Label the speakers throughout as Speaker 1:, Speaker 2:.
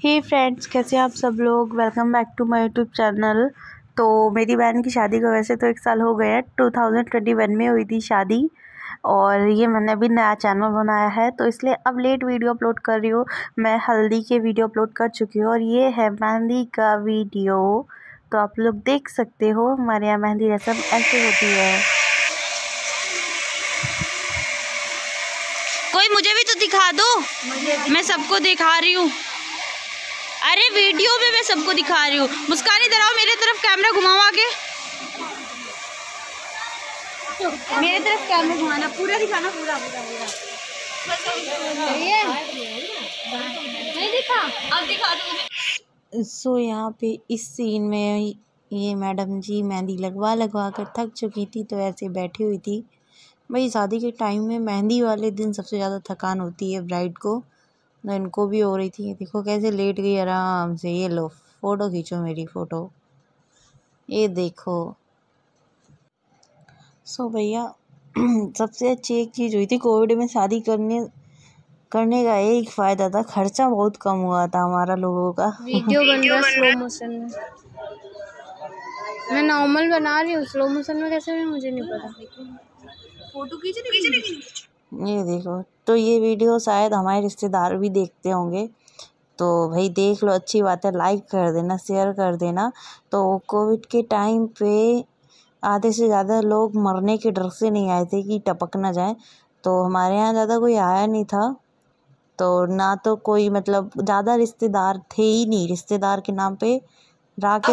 Speaker 1: हे friends कैसे आप सब लोग? Welcome back to my YouTube channel तो मेरी बहन की शादी को वैसे तो एक साल हो गया है। टू थाउज़ेंड ट्वेंटी वन में हुई थी शादी और ये मैंने अभी नया चैनल बनाया है। तो इसलिए अब लेट वीडियो अपलोड कर रही हूँ। मैं हल्दी के वीडियो अपलोड कर चुकी हूँ और ये है मेहंदी का वीडियो तो आप लोग देख सकते हो हमारे यहाँ मेहंदी रसम ऐसे होती है।
Speaker 2: कोई मुझे भी तो दिखा दो। मैं सबको दिखा रही हूँ। अरे वीडियो में मैं सबको दिखा रही हूँ। मुस्कान, इधर आओ, मेरे तरफ़ कैमरा घुमाओ आगे। मेरे तरफ़ कैमरा घुमाना, पूरा दिखाना, पूरा पूरा पूरा। नहीं दिखा? अब दिखा दो
Speaker 1: सो, यहाँ पे इस सीन में ये मैडम जी मेहंदी लगवा लगवा कर थक चुकी थी तो ऐसे बैठी हुई थी। भाई, शादी के टाइम में मेहंदी वाले दिन सबसे ज़्यादा थकान होती है ब्राइड को। ना इनको भी हो रही थी। देखो कैसे लेट गई आराम से। ये लो फ़ोटो खींचो मेरी फ़ोटो। ये देखो। सो भैया सबसे अच्छी एक चीज़ हुई थी कोविड में शादी करने करने का एक फ़ायदा था खर्चा बहुत कम हुआ था हमारा लोगों का।
Speaker 2: वीडियो बन रहा स्लो मोशन में। मैं नॉर्मल बना रही हूँ स्लो मोशन में कैसे भी मुझे नहीं पता। फ़ोटो खींच
Speaker 1: ये देखो तो ये वीडियो शायद हमारे रिश्तेदार भी देखते होंगे। तो भाई देख लो अच्छी बात है लाइक कर देना शेयर कर देना। तो कोविड के टाइम पे आधे से ज़्यादा लोग मरने के डर से नहीं आए थे कि टपक ना जाए। तो हमारे यहाँ ज़्यादा कोई आया नहीं था। तो ना तो कोई मतलब ज़्यादा रिश्तेदार थे ही नहीं। रिश्तेदार के नाम पे राके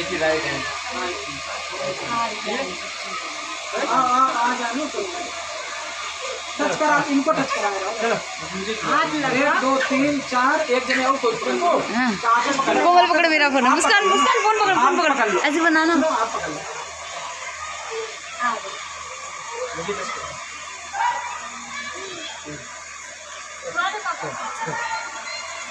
Speaker 3: एक ही राइट है टच करा इनको टच करा हाथ लगा। दो तीन चार एक जने और कोई
Speaker 2: कोमल पकड़ मेरा फ़ोन मुस्कान मुस्कान फ़ोन पकड़ फ़ोन पकड़। ऐसे बनाना।
Speaker 3: आप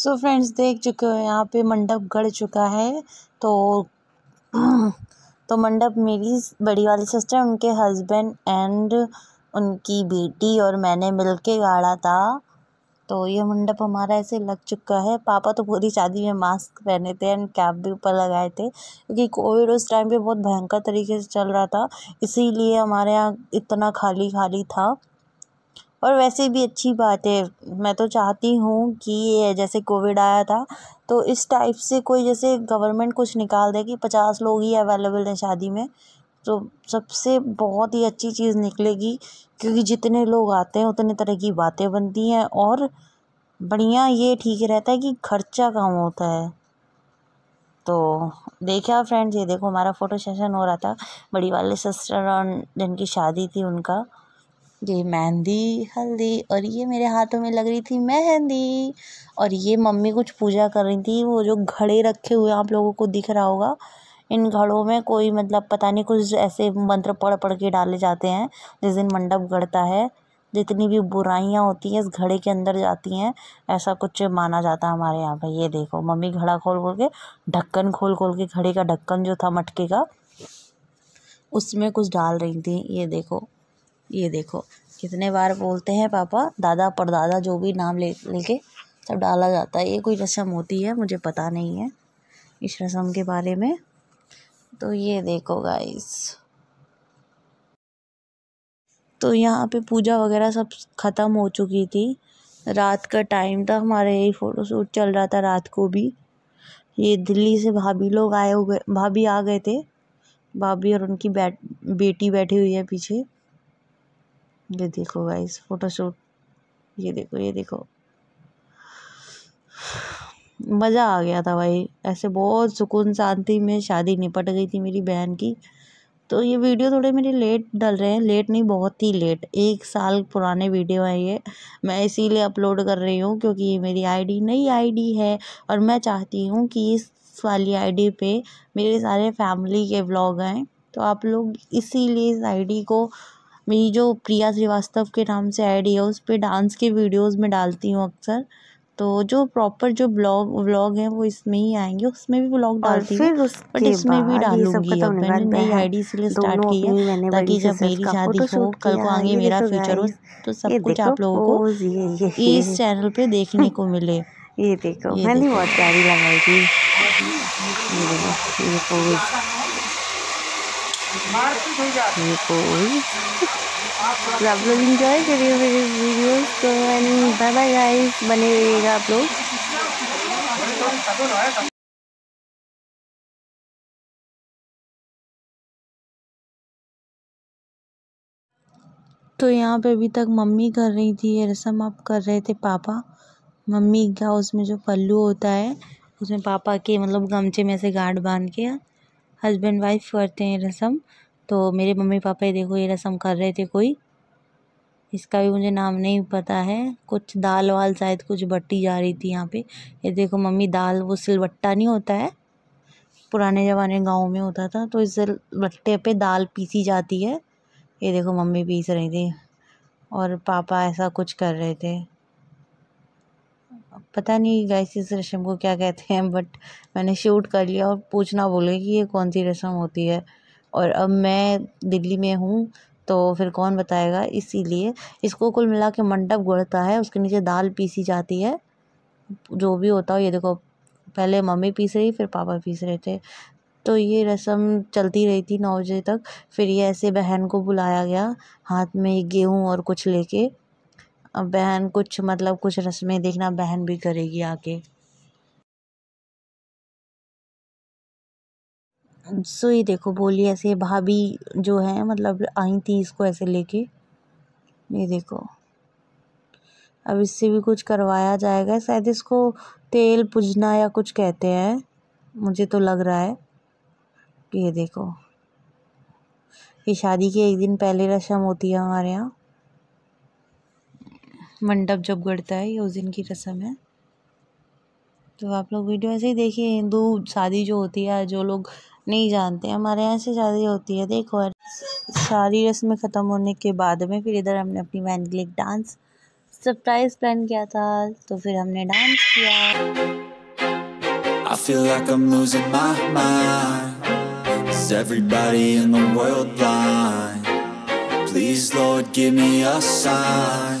Speaker 1: सो so फ्रेंड्स देख चुके हो, यहाँ पे मंडप गढ़ चुका है। तो तो मंडप मेरी बड़ी वाली सिस्टर उनके हस्बैंड एंड उनकी बेटी और मैंने मिल के गाड़ा था। तो ये मंडप हमारा ऐसे लग चुका है। पापा तो पूरी शादी में मास्क पहने थे एंड कैप भी ऊपर लगाए थे, क्योंकि कोविड उस टाइम पे बहुत भयंकर तरीके से चल रहा था। इसीलिए हमारे यहाँ इतना खाली खाली था। और वैसे भी अच्छी बात है। मैं तो चाहती हूँ कि ये जैसे कोविड आया था तो इस टाइप से कोई जैसे गवर्नमेंट कुछ निकाल दे कि पचास लोग ही अवेलेबल हैं शादी में तो सबसे बहुत ही अच्छी चीज़ निकलेगी। क्योंकि जितने लोग आते हैं, उतने तरह की बातें बनती हैं और बढ़िया ये ठीक रहता है कि खर्चा कम होता है। तो देखा फ्रेंड्स, ये देखो हमारा फ़ोटो सेशन हो रहा था, बड़ी वाले सिस्टर और जिनकी शादी थी उनका। ये मेहंदी, हल्दी और ये मेरे हाथों में लग रही थी मेहंदी। और ये मम्मी कुछ पूजा कर रही थी, वो जो घड़े रखे हुए आप लोगों को दिख रहा होगा। इन घड़ों में कोई मतलब पता नहीं, कुछ ऐसे मंत्र पढ़ पढ़ के डाले जाते हैं, जिस दिन मंडप गढ़ता है। जितनी भी बुराइयाँ होती हैं, इस घड़े के अंदर जाती हैं, ऐसा कुछ माना जाता है हमारे यहाँ पर ये देखो, मम्मी घड़ा खोल खोल के, ढक्कन खोल खोल के, घड़े का ढक्कन जो था मटके का, उसमें कुछ डाल रही थी। ये देखो ये देखो, कितने बार बोलते हैं पापा, दादा, परदादा, जो भी नाम ले, लेके सब डाला जाता है। ये कोई रस्म होती है, मुझे पता नहीं है इस रस्म के बारे में। तो ये देखो गाइस तो यहाँ पे पूजा वगैरह सब ख़त्म हो चुकी थी। रात का टाइम था, हमारे यही फ़ोटोशूट चल रहा था रात को भी। ये दिल्ली से भाभी लोग आए हुए, भाभी आ गए थे। भाभी और उनकी बैठ, बेटी बैठी हुई है पीछे। ये देखो गाइस फ़ोटोशूट ये देखो ये देखो। मज़ा आ गया था भाई। ऐसे बहुत सुकून शांति में शादी निपट गई थी मेरी बहन की। तो ये वीडियो थोड़े मेरे लेट डल रहे हैं। लेट नहीं, बहुत ही लेट एक साल पुराने वीडियो है ये। मैं इसीलिए अपलोड कर रही हूँ क्योंकि ये मेरी आईडी नई आईडी है। और मैं चाहती हूँ कि इस वाली आईडी पे मेरे सारे फैमिली के व्लॉग आएँ। तो आप लोग इसीलिए इस आईडी को मेरी जो प्रिया श्रीवास्तव के नाम से आईडी है उस पर डांस के वीडियोज़ में डालती हूँ अक्सर। तो जो प्रॉपर जो ब्लॉग व्लॉग है वो इसमें ही आएँगे। उसमें भी व्लॉग डालती हूँ बट इसमें भी डालूँगी अब मैंने नई आईडी इसलिए स्टार्ट की है ताकि जब मेरी शादी हो कल को आगे मेरा फ्यूचर हो तो सब कुछ आप लोगों को इस चैनल पे देखने को मिले।
Speaker 2: ये देखो मैंने बहुत प्यारी लगाई थी। ये देखो ये पोज ये तो आप लोग इंजॉय करिए मेरे वीडियोस तो एंड बाय बाय गाइस बने रहिएगा आप लोग।
Speaker 1: तो यहाँ पे अभी तक मम्मी कर रही थी ये रस्म आप कर रहे थे पापा। मम्मी का उसमें जो पल्लू होता है उसमें पापा के मतलब गमछे में से गांठ बाँध के हस्बैंड वाइफ करते हैं रस्म। तो मेरे मम्मी पापा ही देखो ये रस्म कर रहे थे कोई। इसका भी मुझे नाम नहीं पता है। कुछ दाल वाल शायद कुछ बट्टी जा रही थी यहाँ पे। ये देखो मम्मी दाल, वो सिलबट्टा नहीं होता है? पुराने ज़माने गाँव में होता था तो इस बट्टे पे दाल पीसी जाती है। ये देखो मम्मी पीस रही थी और पापा ऐसा कुछ कर रहे थे। पता नहीं गैस इस रस्म को क्या कहते हैं बट मैंने शूट कर लिया और पूछना बोले कि ये कौन सी रस्म होती है? और अब मैं दिल्ली में हूँ तो फिर कौन बताएगा? इसीलिए इसको कुल मिला के मंडप गुड़ता है, उसके नीचे दाल पीसी जाती है। जो भी होता हो, ये देखो, पहले मम्मी पीस रही, फिर पापा पीस रहे थे। तो ये रस्म चलती रही थी नौ बजे तक, फिर ये ऐसे बहन को बुलाया गया, हाथ में गेहूँ और कुछ लेके। अब बहन कुछ मतलब कुछ रस्में देखना बहन भी करेगी आके। सो ये देखो, बोली ऐसे भाभी जो है मतलब आई थी इसको ऐसे लेके। ये देखो। अब इससे भी कुछ करवाया जाएगा। शायद इसको तेल पुजना या कुछ कहते हैं। मुझे तो लग रहा है। ये देखो। ये शादी के एक दिन पहले रस्म होती है हमारे यहाँ। मंडप जब गढ़ता है ये उस दिन की रस्म है। तो आप लोग वीडियो ऐसे ही देखिए हिंदू शादी जो होती है जो लोग नहीं जानते हमारे यहाँ से शादी होती है देखो सारी रस्में ख़त्म होने के बाद में फिर इधर हमने अपनी बहन के लिए डांस सरप्राइज़ प्लान किया था तो फिर हमने डांस किया। I feel like I'm losing my mind Is everybody in the world blind? Please Lord give me a sign,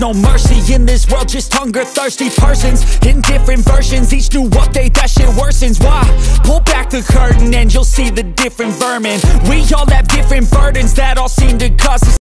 Speaker 1: no mercy in this world, just hunger-thirsty persons. In different versions, each new update, that shit worsens. Why? Pull back the curtain and you'll see the different vermin. We all have different burdens that all seem to cause us